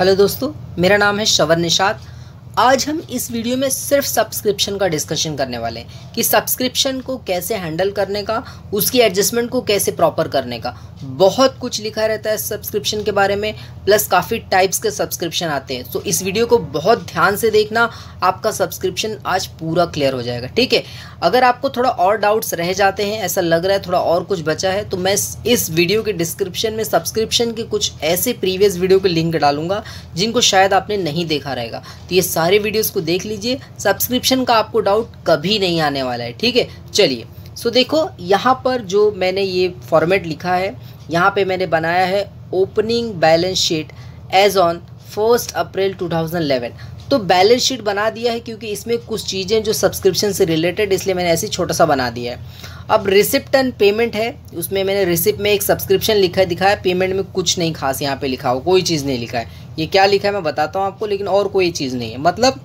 Hello दोस्तों, मेरा नाम है शवन निषाद। आज हम इस वीडियो में सिर्फ़ सब्सक्रिप्शन का डिस्कशन करने वाले हैं कि सब्सक्रिप्शन को कैसे हैंडल करने का, उसकी एडजस्टमेंट को कैसे प्रॉपर करने का। बहुत कुछ लिखा रहता है सब्सक्रिप्शन के बारे में प्लस काफ़ी टाइप्स के सब्सक्रिप्शन आते हैं। तो इस वीडियो को बहुत ध्यान से देखना, आपका सब्सक्रिप्शन आज पूरा क्लियर हो जाएगा, ठीक है? अगर आपको थोड़ा और डाउट्स रह जाते हैं, ऐसा लग रहा है थोड़ा और कुछ बचा है तो मैं इस वीडियो के डिस्क्रिप्शन में सब्सक्रिप्शन के कुछ ऐसे प्रीवियस वीडियो के लिंक डालूँगा, जिनको शायद आपने नहीं देखा रहेगा। तो ये सारे वीडियोज़ को देख लीजिए सब्सक्रिप्शन का आपको डाउट कभी नहीं आने वाला है, ठीक है? चलिए। सो so, देखो यहाँ पर जो मैंने ये फॉर्मेट लिखा है यहाँ पे मैंने बनाया है opening balance sheet as on first April 2011 तो बैलेंस शीट बना दिया है क्योंकि इसमें कुछ चीज़ें जो सब्सक्रिप्शन से रिलेटेड इसलिए मैंने ऐसे छोटा सा बना दिया है। अब रिसिप्ट एंड पेमेंट है उसमें मैंने रिसिप्ट में एक सब्सक्रिप्शन लिखा दिखाया पेमेंट में कुछ नहीं खास यहाँ पे लिखा हो कोई चीज़ नहीं लिखा है। ये क्या लिखा है मैं बताता हूँ आपको लेकिन और कोई चीज़ नहीं है। मतलब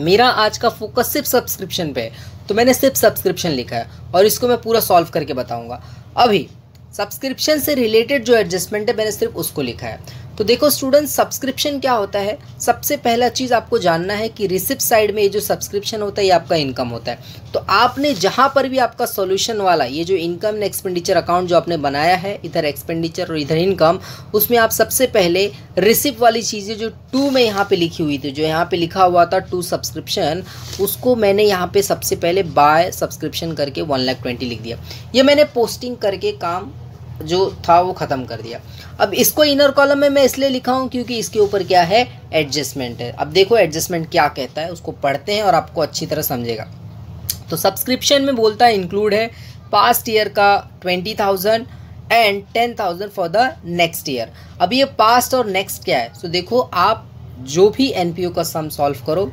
मेरा आज का फोकस सिर्फ़ सब्सक्रिप्शन पे है। तो मैंने सिर्फ़ सब्सक्रिप्शन लिखा है और इसको मैं पूरा सॉल्व करके बताऊँगा। अभी सब्सक्रिप्शन से रिलेटेड जो एडजस्टमेंट है, मैंने सिर्फ़ उसको लिखा है। तो देखो स्टूडेंट सब्सक्रिप्शन क्या होता है? सबसे पहला चीज़ आपको जानना है कि रिसिप्ट साइड में ये जो सब्सक्रिप्शन होता है, ये आपका इनकम होता है। तो आपने जहाँ पर भी आपका सॉल्यूशन वाला, ये जो इनकम एंड एक्सपेंडिचर अकाउंट जो आपने बनाया है, इधर एक्सपेंडिचर और इधर इनकम उसमें आप सबसे पहले रिसिप्ट वाली चीज़ें जो टू में यहाँ पे लिखी हुई थी, जो यहाँ पे लिखा हुआ था टू सब्सक्रिप्शन उसको मैंने यहाँ पे सबसे पहले बाय सब्सक्रिप्शन करके वन लाख ट्वेंटी लिख दिया। ये मैंने पोस्टिंग करके काम जो था वो ख़त्म कर दिया। अब इसको इनर कॉलम में मैं इसलिए लिखा हूँ क्योंकि इसके ऊपर क्या है? एडजस्टमेंट है। अब देखो एडजस्टमेंट क्या कहता है, उसको पढ़ते हैं और आपको अच्छी तरह समझेगा। तो सब्सक्रिप्शन में बोलता है इंक्लूड है पास्ट ईयर का twenty thousand and ten thousand for the next year अब ये पास्ट और नेक्स्ट क्या है? तो देखो आप जो भी एनपीओ का सम सॉल्व करो,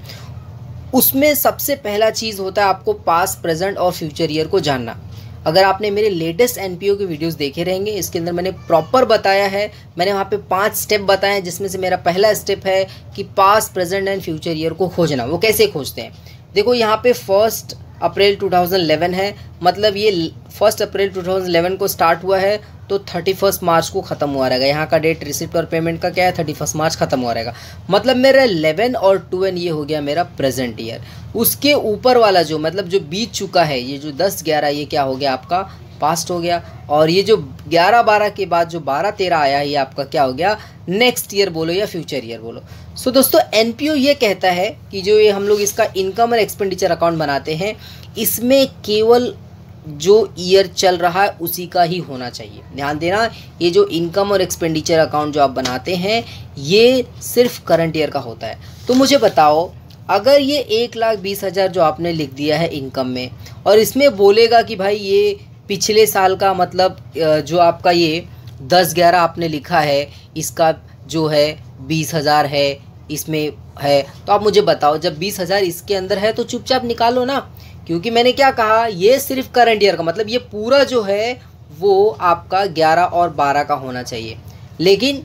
उसमें सबसे पहला चीज़ होता है आपको पास्ट प्रेजेंट और फ्यूचर ईयर को जानना। अगर आपने मेरे लेटेस्ट एन पी ओ के वीडियोज़ देखे रहेंगे, इसके अंदर मैंने प्रॉपर बताया है। मैंने वहाँ पे पाँच स्टेप बताए हैं, जिसमें से मेरा पहला स्टेप है कि past present and future year को खोजना। वो कैसे खोजते हैं? देखो, यहाँ पे फ़र्स्ट अप्रैल 2011 है। मतलब ये फ़र्स्ट अप्रैल 2011 को स्टार्ट हुआ है। तो थर्टी फ़र्स्ट मार्च को ख़त्म हुआ रहेगा। यहाँ का डेट रिसिप्ट और पेमेंट का क्या है? थर्टी फ़र्स्ट मार्च ख़त्म हुआ रहेगा। मतलब मेरा इलेवन और ट्वेल्व ये हो गया मेरा प्रेजेंट ईयर उसके ऊपर वाला जो मतलब जो बीत चुका है ये जो दस ग्यारह ये क्या हो गया? आपका पास्ट हो गया। और ये जो ग्यारह बारह के बाद जो बारह तेरह आया ये आपका क्या हो गया? नेक्स्ट ईयर बोलो या फ्यूचर ईयर बोलो। सो so, दोस्तों एनपीओ ये कहता है कि जो ये हम लोग इसका इनकम और एक्सपेंडिचर अकाउंट बनाते हैं इसमें केवल जो ईयर चल रहा है, उसी का ही होना चाहिए। ध्यान देना, ये जो इनकम और एक्सपेंडिचर अकाउंट जो आप बनाते हैं, ये सिर्फ़ करंट ईयर का होता है। तो मुझे बताओ, अगर ये एक लाख बीस हज़ार जो आपने लिख दिया है इनकम में, और इसमें बोलेगा कि भाई ये पिछले साल का मतलब जो आपका ये दस ग्यारह आपने लिखा है, इसका जो है बीस हज़ार है, इसमें है तो आप मुझे बताओ, जब बीस हज़ार इसके अंदर है तो चुपचाप निकालो ना। क्योंकि मैंने क्या कहा ये सिर्फ़ करंट ईयर का मतलब ये पूरा जो है वो आपका 11 और 12 का होना चाहिए। लेकिन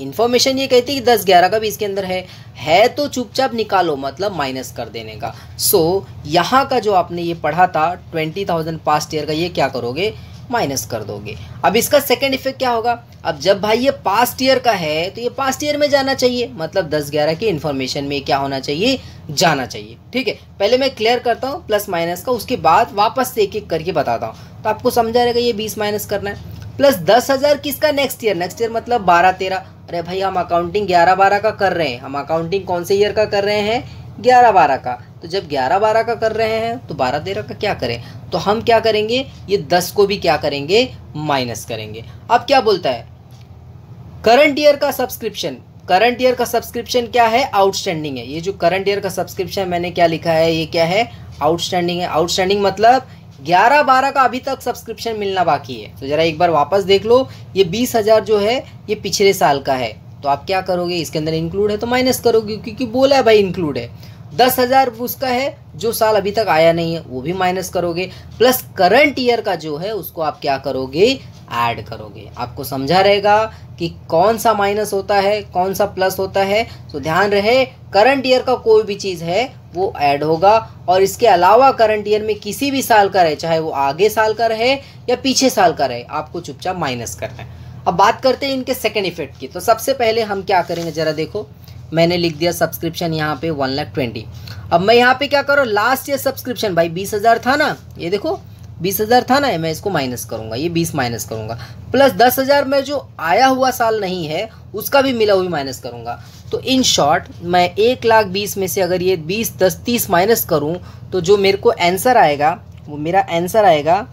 इन्फॉर्मेशन ये कहती है कि 10 11 का भी इसके अंदर है। है तो चुपचाप निकालो मतलब माइनस कर देने का। सो so, यहाँ का जो आपने ये पढ़ा था 20,000 पास्ट ईयर का ये क्या करोगे? माइनस कर दोगे। अब इसका सेकेंड इफ़ेक्ट क्या होगा? अब जब भाई ये पास्ट ईयर का है तो ये पास्ट ईयर में जाना चाहिए। मतलब दस ग्यारह की इन्फॉर्मेशन में क्या होना चाहिए? जाना चाहिए। ठीक है? पहले मैं क्लियर करता हूँ प्लस माइनस का, उसके बाद वापस से एक एक करके बताता हूँ। तो आपको समझा रहेगा ये बीस माइनस करना है। प्लस दस हज़ार किसका नेक्स्ट ईयर नेक्स्ट ईयर मतलब बारह तेरह। अरे भाई, हम अकाउंटिंग ग्यारह बारह का कर रहे हैं। हम अकाउंटिंग कौन से ईयर का कर रहे हैं? ग्यारह बारह का। तो जब ग्यारह बारह का कर रहे हैं तो बारह तेरह का क्या करें? तो हम क्या करेंगे? ये दस को भी क्या करेंगे? माइनस करेंगे। अब क्या बोलता है? करंट ईयर का सब्सक्रिप्शन। करंट ईयर का सब्सक्रिप्शन क्या है? आउटस्टैंडिंग है। ये जो करंट ईयर का सब्सक्रिप्शन मैंने क्या लिखा है? ये क्या है? आउटस्टैंडिंग है। आउटस्टैंडिंग मतलब ग्यारह बारह का अभी तक सब्सक्रिप्शन मिलना बाकी है। तो जरा एक बार वापस देख लो। ये बीस हज़ार जो है, ये पिछले साल का है। तो आप क्या करोगे? इसके अंदर इंक्लूड है तो माइनस करोगे, क्योंकि बोला है भाई इंक्लूड है। दस हज़ार उसका है, जो साल अभी तक आया नहीं है, वो भी माइनस करोगे। प्लस करंट ईयर का जो है, उसको आप क्या करोगे? ऐड करोगे। आपको समझा रहेगा कि कौन सा माइनस होता है, कौन सा प्लस होता है। तो ध्यान रहे करंट ईयर का कोई भी चीज़ है, वो ऐड होगा। और इसके अलावा करंट ईयर में किसी भी साल का रहे, चाहे वो आगे साल का रहे या पीछे साल का रहे, आपको चुपचाप माइनस करना है। अब बात करते हैं इनके सेकेंड इफ़ेक्ट की। तो सबसे पहले हम क्या करेंगे, ज़रा देखो। मैंने लिख दिया सब्सक्रिप्शन यहाँ पे वन लाख ट्वेंटी अब मैं यहाँ पे क्या करूँ लास्ट ईयर सब्सक्रिप्शन भाई बीस हज़ार था ना, ये देखो, बीस हज़ार था ना, मैं इसको माइनस करूँगा, ये बीस माइनस करूँगा। प्लस दस हज़ार में जो आया हुआ साल नहीं है, उसका भी मिला हुई माइनस करूँगा। तो इन शॉर्ट मैं एक लाख बीस में से अगर ये बीस, दस, तीस माइनस करूँ तो जो मेरे को आंसर आएगा, वो मेरा आंसर आएगा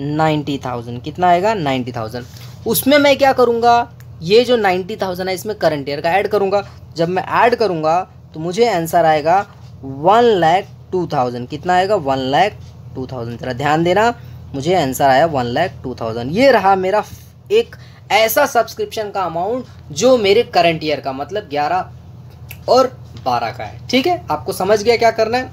नाइन्टी थाउज़ेंड। कितना आएगा? Ninety thousand. उसमें मैं क्या करूँगा? ये जो नाइन्टी थाउज़ेंड है, इसमें करंट ईयर का ऐड करूँगा। जब मैं ऐड करूँगा तो मुझे आंसर आएगा वन लैख टू थाउज़ेंड। कितना आएगा? One lakh two thousand. ज़रा ध्यान देना, मुझे आंसर आया वन लैख टू थाउज़ेंड। ये रहा मेरा एक ऐसा सब्सक्रिप्शन का अमाउंट जो मेरे करंट ईयर का मतलब ग्यारह और बारह का है। ठीक है? आपको समझ गया क्या करना है?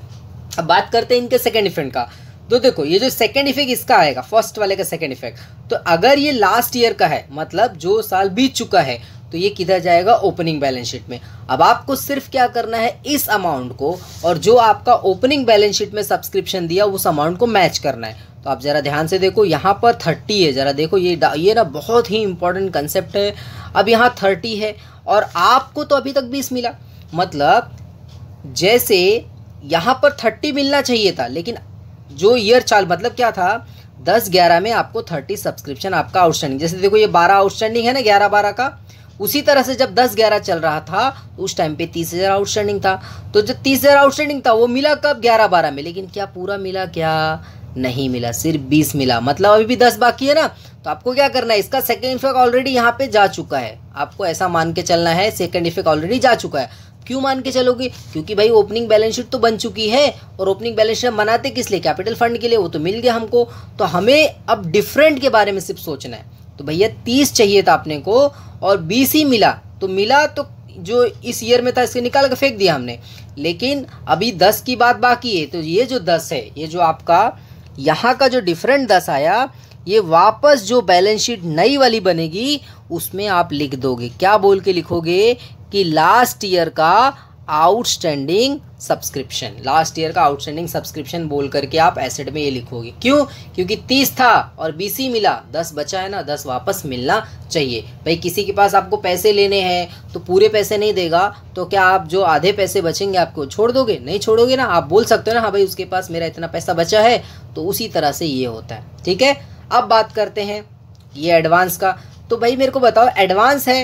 अब बात करते हैं इनके सेकेंड इफेंट का। तो देखो, ये जो सेकेंड इफ़ेक्ट इसका आएगा फ़र्स्ट वाले का सेकेंड इफ़ेक्ट तो अगर ये लास्ट ईयर का है मतलब जो साल बीत चुका है तो ये किधर जाएगा? ओपनिंग बैलेंस शीट में। अब आपको सिर्फ़ क्या करना है, इस अमाउंट को, और जो आपका ओपनिंग बैलेंस शीट में सब्सक्रिप्शन दिया, उस अमाउंट को मैच करना है। तो आप ज़रा ध्यान से देखो, यहाँ पर थर्टी है, ज़रा देखो, ये ये ना बहुत ही इंपॉर्टेंट कंसेप्ट है। अब यहाँ थर्टी है, और आपको तो अभी तक बीस मिला। मतलब जैसे यहाँ पर थर्टी मिलना चाहिए था, लेकिन जो ईयर चाल मतलब क्या था? दस ग्यारह में आपको थर्टी सब्सक्रिप्शन आपका आउटस्टैंडिंग जैसे देखो ये बारह आउटस्टैंडिंग है ना, ग्यारह बारह का? उसी तरह से जब दस ग्यारह चल रहा था तो उस टाइम पे तीस हज़ार आउटस्टैंडिंग था। तो जब तीस हज़ार आउटस्टैंडिंग था, वो मिला कब? ग्यारह बारह में। लेकिन क्या पूरा मिला क्या? नहीं मिला, सिर्फ़ बीस मिला। मतलब अभी भी दस बाकी है ना? तो आपको क्या करना है? इसका सेकेंड इफ़ेक्ट ऑलरेडी यहाँ पे जा चुका है। आपको ऐसा मान के चलना है सेकेंड इफ़ेक्ट ऑलरेडी जा चुका है। क्यों मान के चलोगे? क्योंकि भाई ओपनिंग बैलेंस शीट तो बन चुकी है, और ओपनिंग बैलेंस शीट बनाते किस लिए? कैपिटल फंड के लिए, वो तो मिल गया हमको। तो हमें अब डिफरेंट के बारे में सिर्फ़ सोचना है। तो भैया, तीस चाहिए था अपने को, और बीस ही मिला। तो मिला तो जो इस ईयर में था, इसके निकाल कर फेंक दिया हमने। लेकिन अभी दस की बात बाकी है तो ये जो दस है, ये जो आपका, यहाँ का जो डिफरेंट दस आया, ये वापस जो बैलेंस शीट नई वाली बनेगी, उसमें आप लिख दोगे। क्या बोल के लिखोगे? कि लास्ट ईयर का आउटस्टैंडिंग सब्सक्रिप्शन लास्ट ईयर का आउटस्टैंडिंग सब्सक्रिप्शन बोल करके आप एसेट में ये लिखोगे। क्यों? क्योंकि तीस था और बीस मिला, दस बचा है ना, दस वापस मिलना चाहिए। भाई किसी के पास आपको पैसे लेने हैं तो पूरे पैसे नहीं देगा तो क्या आप जो आधे पैसे बचेंगे आपको छोड़ दोगे? नहीं छोड़ोगे ना। आप बोल सकते हो ना हाँ भाई उसके पास मेरा इतना पैसा बचा है तो उसी तरह से ये होता है। ठीक है? अब बात करते हैं ये एडवांस का। तो भाई मेरे को बताओ एडवांस है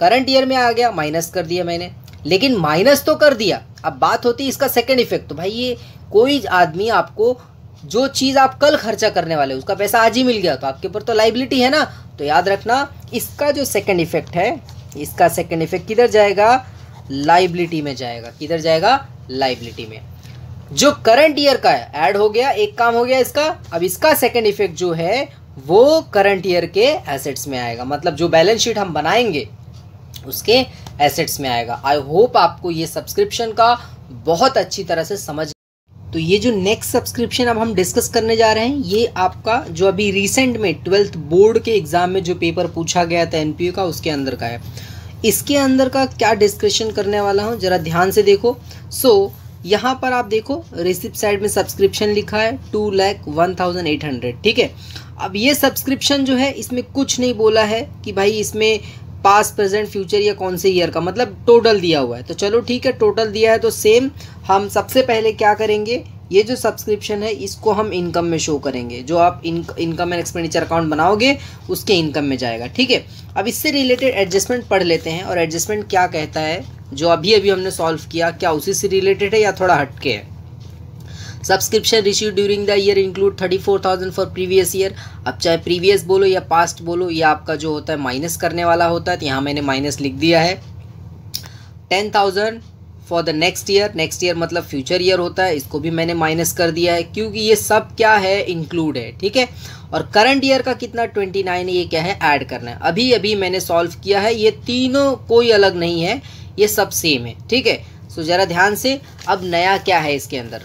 करंट ईयर में आ गया, माइनस कर दिया मैंने। लेकिन माइनस तो कर दिया। अब बात होती है इसका सेकेंड इफ़ेक्ट तो भाई ये कोई आदमी आपको जो चीज़ आप कल खर्चा करने वाले उसका पैसा आज ही मिल गया तो आपके ऊपर तो लाइबिलिटी है ना। तो याद रखना, इसका जो सेकेंड इफ़ेक्ट है, इसका सेकेंड इफ़ेक्ट किधर जाएगा? लाइबिलिटी में जाएगा। किधर जाएगा? लाइबिलिटी में। जो करंट ईयर का है ऐड हो गया, एक काम हो गया इसका। अब इसका सेकेंड इफ़ेक्ट जो है, वो करंट ईयर के एसेट्स में आएगा। मतलब जो बैलेंस शीट हम बनाएँगे उसके एसेट्स में आएगा। आई होप आपको ये सब्सक्रिप्शन का बहुत अच्छी तरह से समझ तो ये जो नेक्स्ट सब्सक्रिप्शन अब हम डिस्कस करने जा रहे हैं ये आपका जो अभी रिसेंट में ट्वेल्थ बोर्ड के एग्ज़ाम में जो पेपर पूछा गया था एन का उसके अंदर का है। इसके अंदर का क्या डिस्कशन करने वाला हूँ ज़रा ध्यान से देखो। सो so, यहाँ पर आप देखो रिसिप्ट साइड में सब्सक्रिप्शन लिखा है two lakh one thousand eight hundred ठीक है? अब ये सब्सक्रिप्शन जो है इसमें कुछ नहीं बोला है कि भाई इसमें पास प्रेजेंट फ्यूचर या कौन से ईयर का मतलब टोटल दिया हुआ है। तो चलो ठीक है टोटल दिया है तो सेम हम सबसे पहले क्या करेंगे? ये जो सब्सक्रिप्शन है, इसको हम इनकम में शो करेंगे। जो आप इनकम एंड एक्सपेंडिचर अकाउंट बनाओगे, उसके इनकम में जाएगा, ठीक है? अब इससे रिलेटेड एडजस्टमेंट पढ़ लेते हैं और एडजस्टमेंट क्या कहता है? जो अभी अभी हमने सॉल्व किया, क्या उसी से रिलेटेड है या थोड़ा हटके है? Subscription receive during the year include thirty four thousand for previous year अब चाहे प्रीवियस बोलो या पास्ट बोलो, या आपका जो होता है माइनस करने वाला होता है तो यहाँ मैंने माइनस लिख दिया है। Ten thousand for the next year next year मतलब फ्यूचर ईयर होता है, इसको भी मैंने माइनस कर दिया है, क्योंकि ये सब क्या है इंक्लूड है, ठीक है? और करंट ईयर का कितना ट्वेंटी नाइन ये क्या है ऐड करना है। अभी अभी मैंने सॉल्व किया है, ये तीनों कोई अलग नहीं है, ये सब सेम है, ठीक है? सो ज़रा ध्यान से, अब नया क्या है इसके अंदर?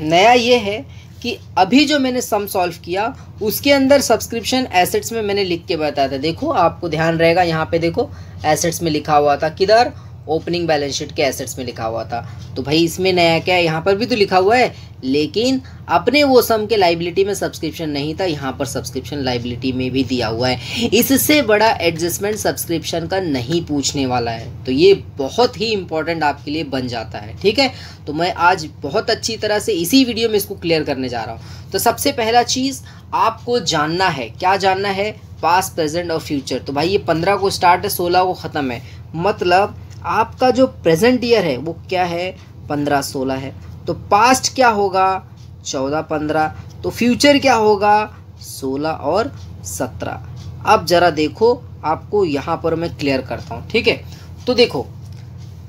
नया ये है कि अभी जो मैंने सम सॉल्व किया, उसके अंदर सब्सक्रिप्शन एसेट्स में मैंने लिख के बताया था। देखो, आपको ध्यान रहेगा, यहाँ पे देखो एसेट्स में लिखा हुआ था। किधर? ओपनिंग बैलेंस शीट के एसेट्स में लिखा हुआ था। तो भाई, इसमें नया क्या है? यहाँ पर भी तो लिखा हुआ है, लेकिन अपने वो सम के लाइबिलिटी में सब्सक्रिप्शन नहीं था, यहाँ पर सब्सक्रिप्शन लाइबिलिटी में भी दिया हुआ है। इससे बड़ा एडजस्टमेंट सब्सक्रिप्शन का नहीं पूछने वाला है। तो ये बहुत ही इंपॉर्टेंट आपके लिए बन जाता है, ठीक है? तो मैं आज बहुत अच्छी तरह से इसी वीडियो में इसको क्लियर करने जा रहा हूँ। तो सबसे पहला चीज़, आपको जानना है। क्या जानना है? पास प्रेजेंट और फ्यूचर तो भाई, ये पंद्रह को स्टार्ट है, सोलह को ख़त्म है। मतलब आपका जो प्रेजेंट ईयर है, वो क्या है? पंद्रह सोलह है। तो पास्ट क्या होगा? चौदह पंद्रह। तो फ्यूचर क्या होगा? सोलह और सत्रह। अब ज़रा देखो, आपको यहाँ पर मैं क्लियर करता हूँ, ठीक है? तो देखो,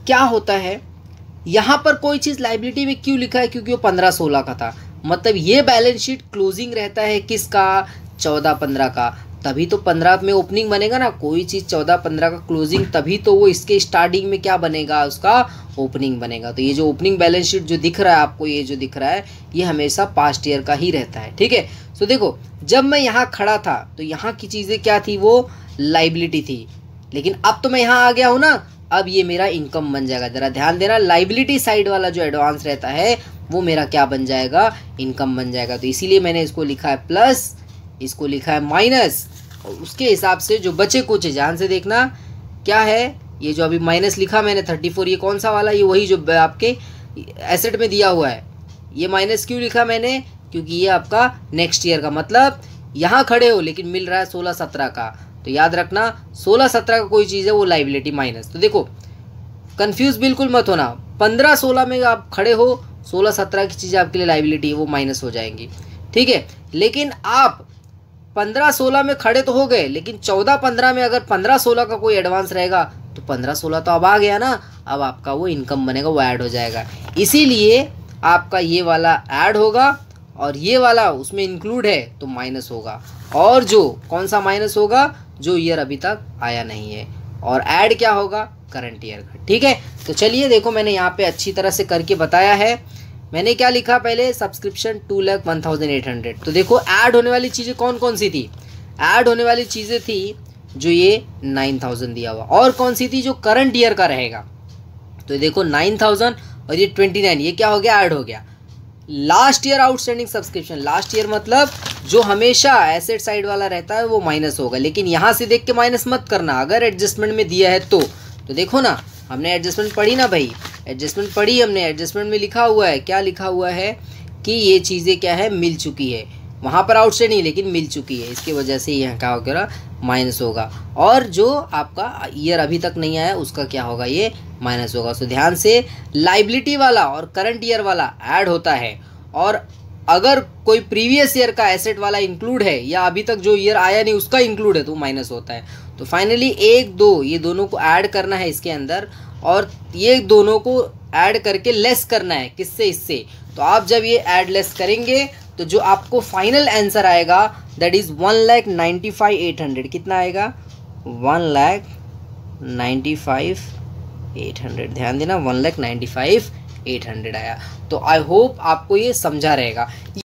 क्या होता है? यहाँ पर कोई चीज़ लाइबिलिटी में क्यों लिखा है? क्योंकि वो पंद्रह सोलह का था। मतलब ये बैलेंस शीट क्लोजिंग रहता है किसका? चौदह पंद्रह का। तभी तो पंद्रह में ओपनिंग बनेगा ना। कोई चीज़ चौदह, पंद्रह का क्लोजिंग तभी तो वो इसके स्टार्टिंग में क्या बनेगा, उसका ओपनिंग बनेगा। तो ये जो ओपनिंग बैलेंस शीट जो दिख रहा है आपको, ये जो दिख रहा है, ये हमेशा पास्ट ईयर का ही रहता है, ठीक है? सो देखो, जब मैं यहाँ खड़ा था तो यहाँ की चीज़ें क्या थी वो? लाइबिलिटी थी। लेकिन अब तो मैं यहाँ आ गया हूँ ना, अब ये मेरा इनकम बन जाएगा। ज़रा ध्यान देना लाइबिलिटी साइड वाला जो एडवांस रहता है, वो मेरा क्या बन जाएगा? इनकम बन जाएगा। तो इसीलिए मैंने इसको लिखा है प्लस इसको लिखा है माइनस। और उसके हिसाब से जो बचे कुछ, ध्यान से देखना, क्या है? ये जो अभी माइनस लिखा मैंने थर्टी फोर ये कौन सा वाला? ये वही जो आपके एसेट में दिया हुआ है। ये माइनस क्यों लिखा मैंने? क्योंकि ये आपका नेक्स्ट ईयर का मतलब यहाँ खड़े हो, लेकिन मिल रहा है सोलह सत्रह का। तो याद रखना, सोलह सत्रह का कोई चीज़ है, वो लाइबिलिटी माइनस तो देखो कन्फ्यूज़ बिल्कुल मत होना। पंद्रह सोलह में आप खड़े हो, सोलह सत्रह की चीज़ें आपके लिए लाइबिलिटी है, वो माइनस हो जाएँगी। ठीक है? लेकिन आप पंद्रह सोलह में खड़े तो हो गए, लेकिन चौदह पंद्रह में अगर पंद्रह सोलह का कोई एडवांस रहेगा तो पंद्रह सोलह तो अब आ गया ना, अब आपका वो इनकम बनेगा, वो ऐड हो जाएगा। इसीलिए आपका ये वाला ऐड होगा और ये वाला उसमें इंक्लूड है तो माइनस होगा। और जो, कौन सा माइनस होगा? जो ईयर अभी तक आया नहीं है। और ऐड क्या होगा? करंट ईयर का। ठीक है? तो चलिए देखो, मैंने यहाँ पे अच्छी तरह से करके बताया है। मैंने क्या लिखा पहले? Subscription two lakh one thousand eight hundred तो देखो ऐड होने वाली चीज़ें कौन कौन सी थी? ऐड होने वाली चीज़ें थी जो ये नाइन थाउज़ेंड दिया हुआ। और कौन सी थी जो करंट ईयर का रहेगा? तो देखो नाइन थाउज़ेंड और ये ट्वेंटी नाइन ये क्या हो गया? ऐड हो गया। Last year outstanding subscription last year मतलब जो हमेशा एसेट साइड वाला रहता है, वो माइनस होगा। लेकिन यहाँ से देख के माइनस मत करना। अगर एडजस्टमेंट में दिया है तो। तो देखो ना, हमने एडजस्टमेंट पढ़ी ना भाई। एडजस्टमेंट पढ़ी हमने एडजस्टमेंट में लिखा हुआ है। क्या लिखा हुआ है कि ये चीज़ें क्या है? मिल चुकी है। वहाँ पर आउट से नहीं, लेकिन मिल चुकी है। इसकी वजह से यहाँ क्या होगा? माइनस होगा। और जो आपका ईयर अभी तक नहीं आया, उसका क्या होगा? ये माइनस होगा। सो ध्यान से लाइबिलिटी वाला और करंट ईयर वाला ऐड होता है। और अगर कोई प्रीवियस ईयर का एसेट वाला इंक्लूड है, या अभी तक जो ईयर आया नहीं, उसका इंक्लूड है तो माइनस होता है। तो फाइनली एक, दो, ये दोनों को ऐड करना है इसके अंदर। और ये दोनों को ऐड करके लेस करना है। किससे? इससे। तो आप जब ये ऐड लेस करेंगे तो जो आपको फाइनल आंसर आएगा that is one lakh ninety five eight hundred कितना आएगा? One lakh ninety five eight hundred ध्यान देना one lakh ninety five eight hundred आया। तो आई होप आपको ये समझा रहेगा।